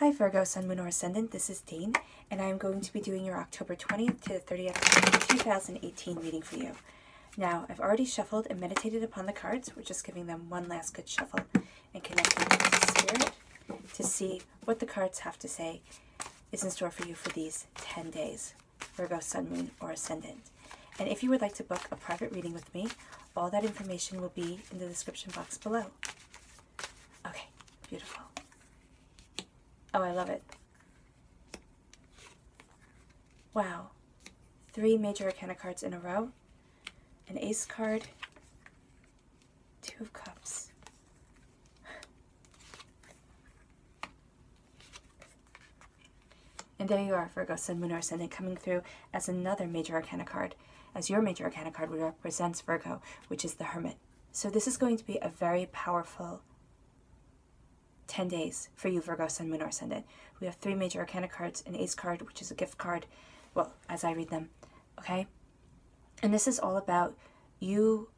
Hi Virgo, Sun, Moon, or Ascendant. This is Dane, and I'm going to be doing your October 20th to the 30th, 2018 reading for you. Now, I've already shuffled and meditated upon the cards. We're just giving them one last good shuffle and connecting to Spirit to see what the cards have to say is in store for you for these 10 days. Virgo, Sun, Moon, or Ascendant. And if you would like to book a private reading with me, all that information will be in the description box below. Okay, beautiful. Oh, I love it. Wow. Three major arcana cards in a row. An ace card. Two of cups. And there you are, Virgo, Sun, Moon, or Ascendant, coming through as another major arcana card, as your major arcana card represents Virgo, which is the Hermit. So this is going to be a very powerful 10 days for you, Virgo, Sun, Moon, or Ascendant. We have three major arcana cards, an ace card, which is a gift card, well, as I read them, okay? And this is all about you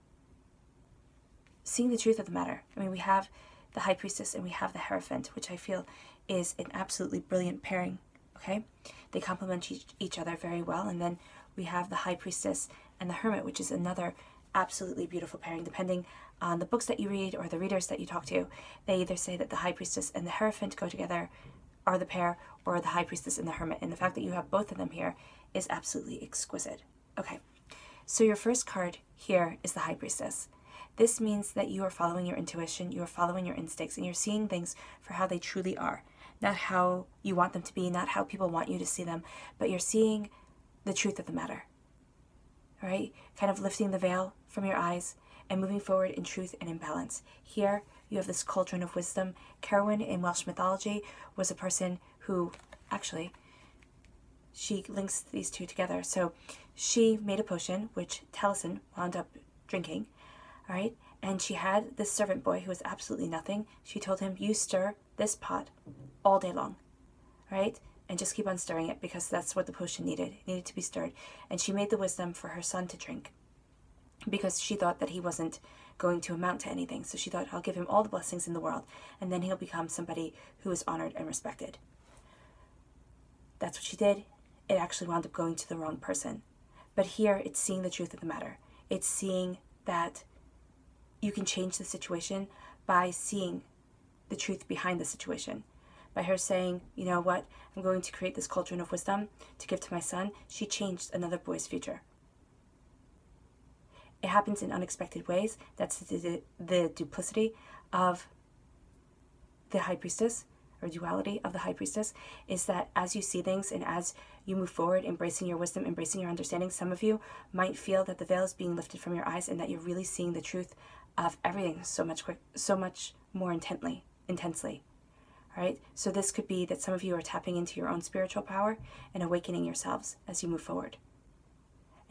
seeing the truth of the matter. I mean, we have the High Priestess and we have the Hierophant, which I feel is an absolutely brilliant pairing, okay? They complement each, each other very well. And then we have the High Priestess and the Hermit, which is another absolutely beautiful pairing, depending on the books that you read or the readers that you talk to. They either say that the High Priestess and the Hierophant go together, are the pair, or the High Priestess and the Hermit. And the fact that you have both of them here is absolutely exquisite. Okay, so your first card here is the High Priestess. This means that you are following your intuition, you are following your instincts, and you're seeing things for how they truly are. Not how you want them to be, not how people want you to see them, but you're seeing the truth of the matter right? Kind of lifting the veil from your eyes and moving forward in truth and in balance. Here, you have this cauldron of wisdom. Ceridwen in Welsh mythology was a person who actually she links these two together. So she made a potion which Taliesin wound up drinking, all right? And she had this servant boy who was absolutely nothing. She told him, "You stir this pot all day long." Right? and just keep on stirring it because that's what the potion needed. It needed to be stirred. And she made the wisdom for her son to drink because she thought that he wasn't going to amount to anything. So she thought, I'll give him all the blessings in the world and then he'll become somebody who is honored and respected. That's what she did. It actually wound up going to the wrong person. But here it's seeing the truth of the matter. It's seeing that you can change the situation by seeing the truth behind the situation by her saying, you know what, I'm going to create this cauldron of wisdom to give to my son, she changed another boy's future. It happens in unexpected ways. That's the, the, duplicity of the high priestess or duality of the high priestess is that as you see things and as you move forward, embracing your wisdom, embracing your understanding, some of you might feel that the veil is being lifted from your eyes and that you're really seeing the truth of everything so much quick, so much more intently, intensely All right. So this could be that some of you are tapping into your own spiritual power and awakening yourselves as you move forward.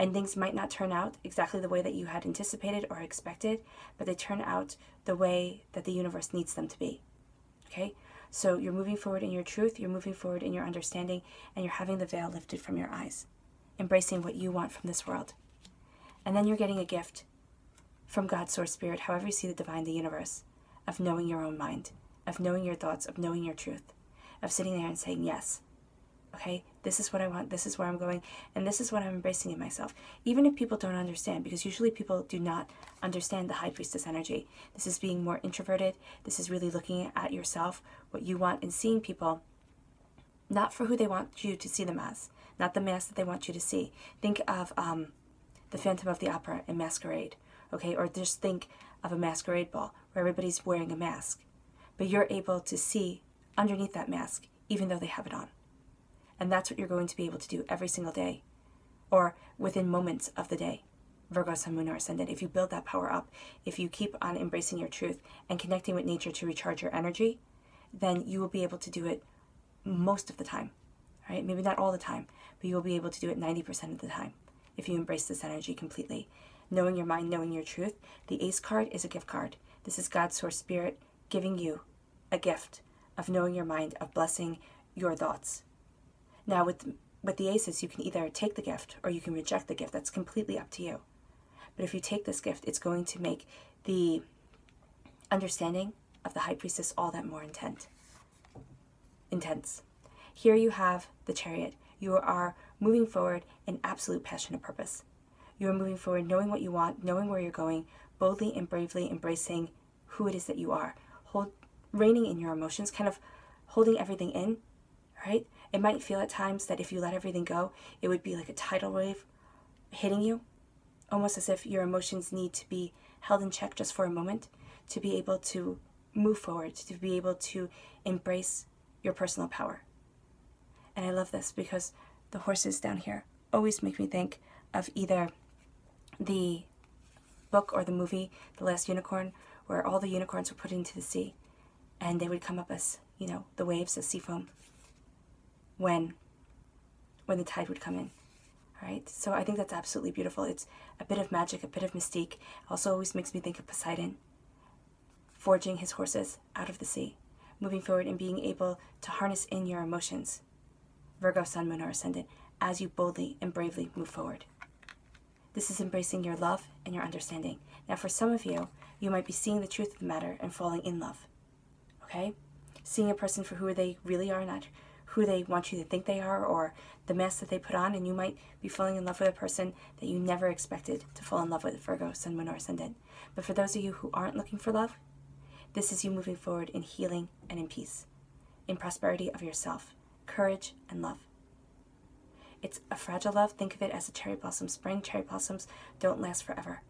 And things might not turn out exactly the way that you had anticipated or expected, but they turn out the way that the universe needs them to be. Okay? So you're moving forward in your truth, you're moving forward in your understanding, and you're having the veil lifted from your eyes, embracing what you want from this world. And then you're getting a gift from God, Source Spirit, however you see the divine, the universe, of knowing your own mind of knowing your thoughts, of knowing your truth, of sitting there and saying, Yes, okay, this is what I want, this is where I'm going, and this is what I'm embracing in myself. Even if people don't understand, because usually people do not understand the high priestess energy. This is being more introverted, this is really looking at yourself, what you want, and seeing people not for who they want you to see them as, not the mask that they want you to see. Think of um, the Phantom of the Opera in Masquerade, okay, or just think of a masquerade ball where everybody's wearing a mask but you're able to see underneath that mask, even though they have it on. And that's what you're going to be able to do every single day or within moments of the day. Virgo, Sun, Moon, or Ascendant. If you build that power up, if you keep on embracing your truth and connecting with nature to recharge your energy, then you will be able to do it most of the time. Right? Maybe not all the time, but you will be able to do it 90% of the time if you embrace this energy completely. Knowing your mind, knowing your truth. The Ace card is a gift card. This is God's source spirit giving you a gift of knowing your mind, of blessing your thoughts. Now, with, with the aces, you can either take the gift or you can reject the gift. That's completely up to you. But if you take this gift, it's going to make the understanding of the high priestess all that more intent. intense. Here you have the chariot. You are moving forward in absolute passion and purpose. You are moving forward knowing what you want, knowing where you're going, boldly and bravely embracing who it is that you are. Hold reining in your emotions, kind of holding everything in, right? It might feel at times that if you let everything go, it would be like a tidal wave hitting you, almost as if your emotions need to be held in check just for a moment to be able to move forward, to be able to embrace your personal power. And I love this because the horses down here always make me think of either the book or the movie, The Last Unicorn, where all the unicorns were put into the sea and they would come up as, you know, the waves as sea foam when when the tide would come in. Right? So I think that's absolutely beautiful. It's a bit of magic, a bit of mystique. Also always makes me think of Poseidon forging his horses out of the sea, moving forward and being able to harness in your emotions. Virgo, Sun, Moon, or Ascendant, as you boldly and bravely move forward. This is embracing your love and your understanding. Now, for some of you, you might be seeing the truth of the matter and falling in love. Okay? Seeing a person for who they really are, not who they want you to think they are, or the mask that they put on, and you might be falling in love with a person that you never expected to fall in love with, Virgo, Sun, Moon, or Ascendant. But for those of you who aren't looking for love, this is you moving forward in healing and in peace, in prosperity of yourself, courage and love. It's a fragile love. Think of it as a cherry blossom. Spring cherry blossoms don't last forever,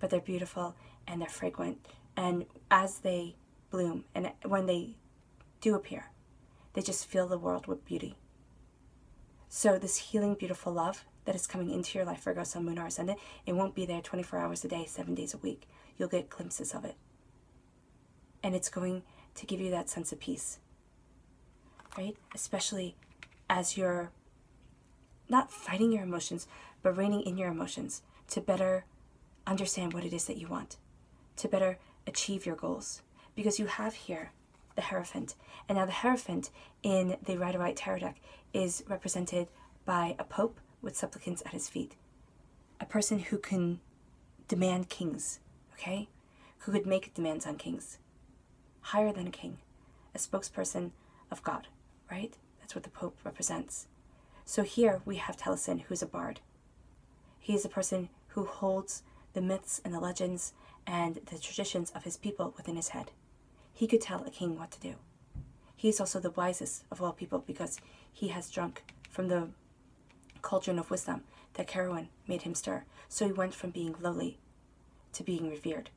but they're beautiful and they're fragrant. And as they bloom and when they do appear, they just fill the world with beauty. So, this healing, beautiful love that is coming into your life, Virgo, Sun, Moon, or Ascendant, it won't be there 24 hours a day, seven days a week. You'll get glimpses of it. And it's going to give you that sense of peace, right? Especially as you're not fighting your emotions, but reining in your emotions to better understand what it is that you want, to better achieve your goals. Because you have here the Hierophant. And now the Hierophant in the Rider Waite Tarot deck is represented by a pope with supplicants at his feet. A person who can demand kings, okay? Who could make demands on kings. Higher than a king. A spokesperson of God, right? That's what the pope represents. So here we have Taliesin, who's a bard. He is a person who holds the myths and the legends and the traditions of his people within his head. He could tell a king what to do. He is also the wisest of all people because he has drunk from the cauldron of wisdom that Ceridwen made him stir. So he went from being lowly to being revered.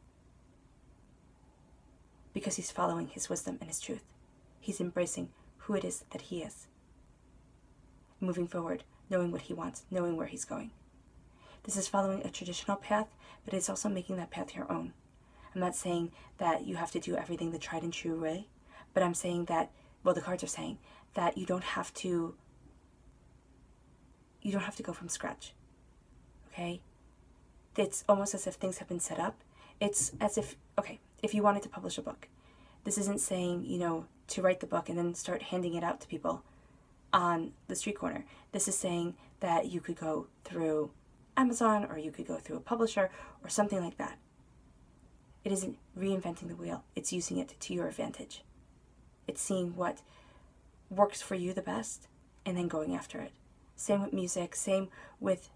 Because he's following his wisdom and his truth. He's embracing who it is that he is moving forward, knowing what he wants, knowing where he's going. This is following a traditional path, but it's also making that path your own. I'm not saying that you have to do everything the tried and true way, but I'm saying that, well, the cards are saying that you don't have to, you don't have to go from scratch. Okay? It's almost as if things have been set up. It's as if, okay, if you wanted to publish a book, this isn't saying, you know, to write the book and then start handing it out to people on the street corner. This is saying that you could go through Amazon or you could go through a publisher or something like that. It isn't reinventing the wheel, it's using it to your advantage. It's seeing what works for you the best and then going after it. Same with music, same with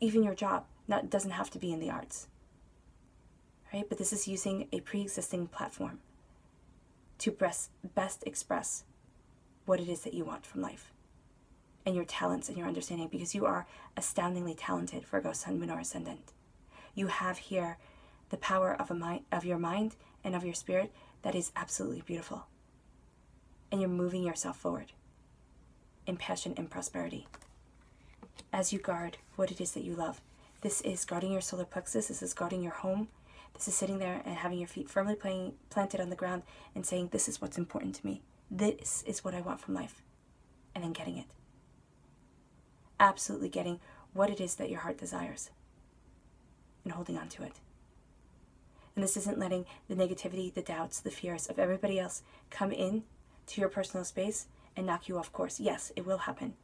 even your job. Not doesn't have to be in the arts. Right? But this is using a pre-existing platform to best, best express what it is that you want from life and your talents and your understanding because you are astoundingly talented, for Virgo, Sun, Moon, or Ascendant. You have here the power of, a mind, of your mind and of your spirit that is absolutely beautiful. And you're moving yourself forward in passion and prosperity. As you guard what it is that you love, this is guarding your solar plexus, this is guarding your home, this is sitting there and having your feet firmly playing, planted on the ground and saying, This is what's important to me. This is what I want from life. And then getting it. Absolutely getting what it is that your heart desires and holding on to it. And this isn't letting the negativity, the doubts, the fears of everybody else come in to your personal space and knock you off course. Yes, it will happen.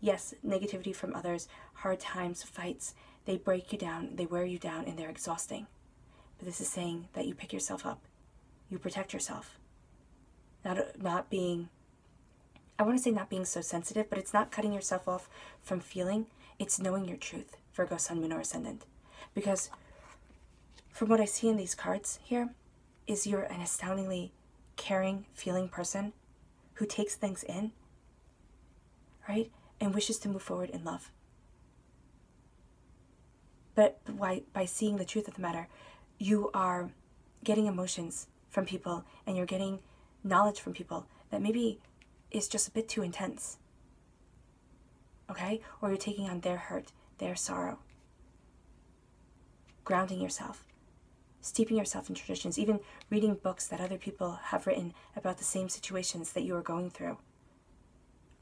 Yes, negativity from others, hard times, fights, they break you down, they wear you down, and they're exhausting. But this is saying that you pick yourself up, you protect yourself, not, uh, not being I want to say not being so sensitive, but it's not cutting yourself off from feeling. It's knowing your truth, Virgo, Sun, Moon, or Ascendant. Because from what I see in these cards here, is you're an astoundingly caring, feeling person who takes things in, right? And wishes to move forward in love. But by, by seeing the truth of the matter, you are getting emotions from people and you're getting knowledge from people that maybe is just a bit too intense. Okay? Or you're taking on their hurt, their sorrow. Grounding yourself, steeping yourself in traditions, even reading books that other people have written about the same situations that you are going through.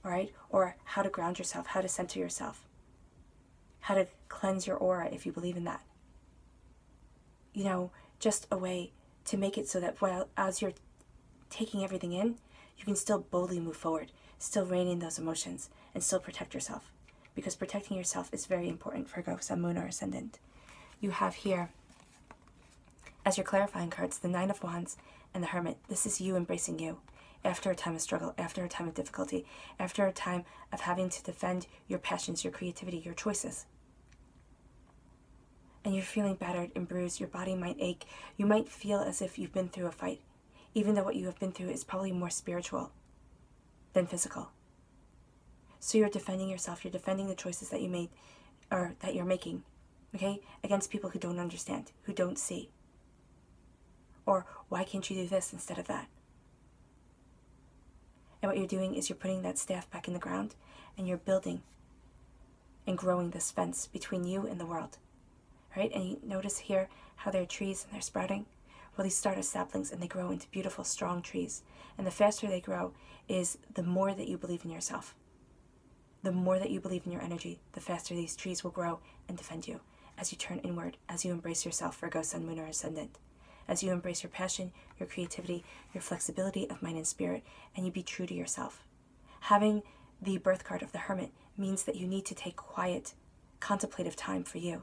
All right? Or how to ground yourself, how to center yourself, how to cleanse your aura if you believe in that. You know, just a way to make it so that while as you're taking everything in, you can still boldly move forward, still rein in those emotions, and still protect yourself. Because protecting yourself is very important for Virgo, Sun, Moon, or Ascendant. You have here, as your clarifying cards, the Nine of Wands and the Hermit. This is you embracing you after a time of struggle, after a time of difficulty, after a time of having to defend your passions, your creativity, your choices. And you're feeling battered and bruised, your body might ache, you might feel as if you've been through a fight, even though what you have been through is probably more spiritual than physical. So you're defending yourself, you're defending the choices that you made or that you're making, okay, against people who don't understand, who don't see. Or why can't you do this instead of that? And what you're doing is you're putting that staff back in the ground and you're building and growing this fence between you and the world. Right? And you notice here how there are trees and they're sprouting. Well, these start as saplings and they grow into beautiful, strong trees. And the faster they grow is the more that you believe in yourself. The more that you believe in your energy, the faster these trees will grow and defend you as you turn inward, as you embrace yourself, Virgo, Sun, Moon, or Ascendant. As you embrace your passion, your creativity, your flexibility of mind and spirit, and you be true to yourself. Having the birth card of the Hermit means that you need to take quiet, contemplative time for you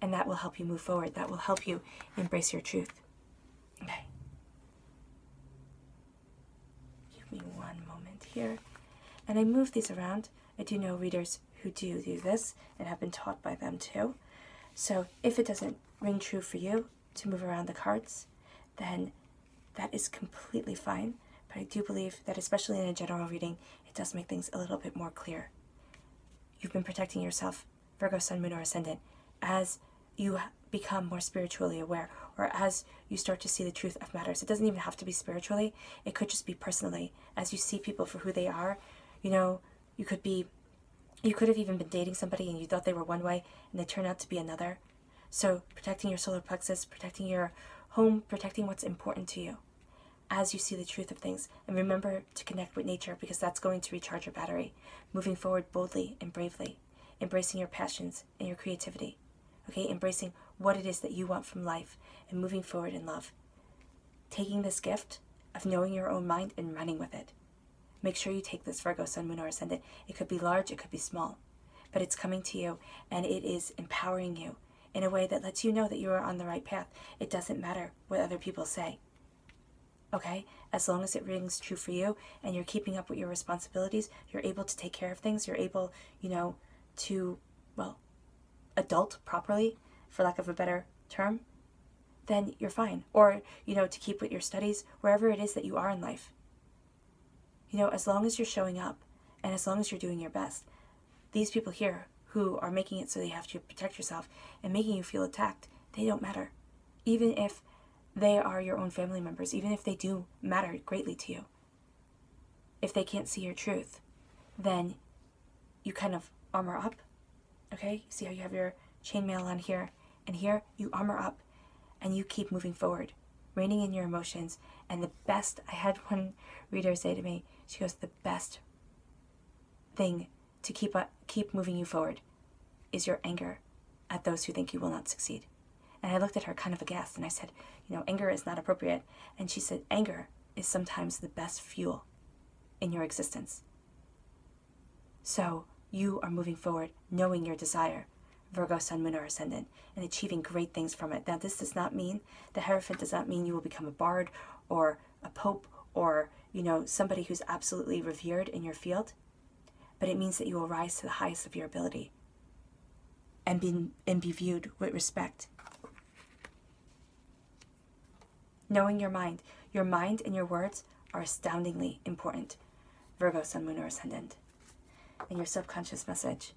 and that will help you move forward. That will help you embrace your truth. Okay. Give me one moment here. And I move these around. I do know readers who do do this and have been taught by them too. So if it doesn't ring true for you to move around the cards, then that is completely fine. But I do believe that, especially in a general reading, it does make things a little bit more clear. You've been protecting yourself, Virgo, Sun, Moon, or Ascendant, as you become more spiritually aware or as you start to see the truth of matters. It doesn't even have to be spiritually, it could just be personally. As you see people for who they are, you know, you could be, you could have even been dating somebody and you thought they were one way and they turn out to be another. So, protecting your solar plexus, protecting your home, protecting what's important to you as you see the truth of things. And remember to connect with nature because that's going to recharge your battery. Moving forward boldly and bravely, embracing your passions and your creativity okay? Embracing what it is that you want from life and moving forward in love. Taking this gift of knowing your own mind and running with it. Make sure you take this Virgo, Sun, Moon, or Ascendant. It could be large, it could be small, but it's coming to you and it is empowering you in a way that lets you know that you are on the right path. It doesn't matter what other people say. Okay? As long as it rings true for you and you're keeping up with your responsibilities, you're able to take care of things, you're able, you know, to, well, adult properly, for lack of a better term, then you're fine. Or, you know, to keep with your studies, wherever it is that you are in life. You know, as long as you're showing up and as long as you're doing your best, these people here who are making it so they have to protect yourself and making you feel attacked, they don't matter. Even if they are your own family members, even if they do matter greatly to you. If they can't see your truth, then you kind of armor up Okay, see how you have your chainmail on here, and here you armor up and you keep moving forward, reining in your emotions. And the best, I had one reader say to me, she goes, the best thing to keep, uh, keep moving you forward is your anger at those who think you will not succeed. And I looked at her kind of aghast and I said, You know, anger is not appropriate. And she said, Anger is sometimes the best fuel in your existence. So you are moving forward knowing your desire, Virgo, Sun, Moon, or Ascendant, and achieving great things from it. Now, this does not mean, the Hierophant does not mean you will become a bard or a pope or you know, somebody who's absolutely revered in your field, but it means that you will rise to the highest of your ability and be, and be viewed with respect. Knowing your mind, your mind and your words are astoundingly important. Virgo, Sun, Moon, or Ascendant. And your subconscious message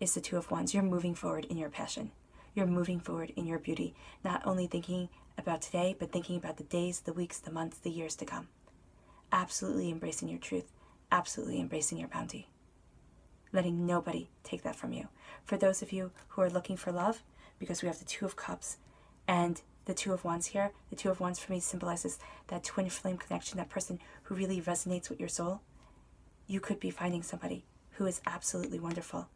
is the Two of Wands. You're moving forward in your passion. You're moving forward in your beauty, not only thinking about today, but thinking about the days, the weeks, the months, the years to come. Absolutely embracing your truth, absolutely embracing your bounty. Letting nobody take that from you. For those of you who are looking for love, because we have the Two of Cups and the Two of Wands here, the Two of Wands for me symbolizes that twin flame connection, that person who really resonates with your soul. You could be finding somebody who is absolutely wonderful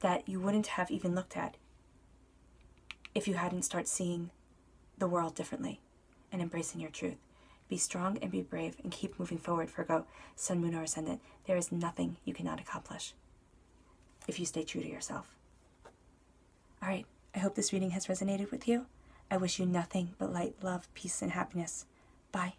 that you wouldn't have even looked at if you hadn't started seeing the world differently and embracing your truth. Be strong and be brave and keep moving forward, Virgo, Sun, Moon, or Ascendant. There is nothing you cannot accomplish if you stay true to yourself. All right, I hope this reading has resonated with you. I wish you nothing but light, love, peace, and happiness. Bye.